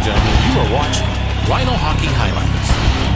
and gentlemen, you are watching Rhino Hockey Highlights.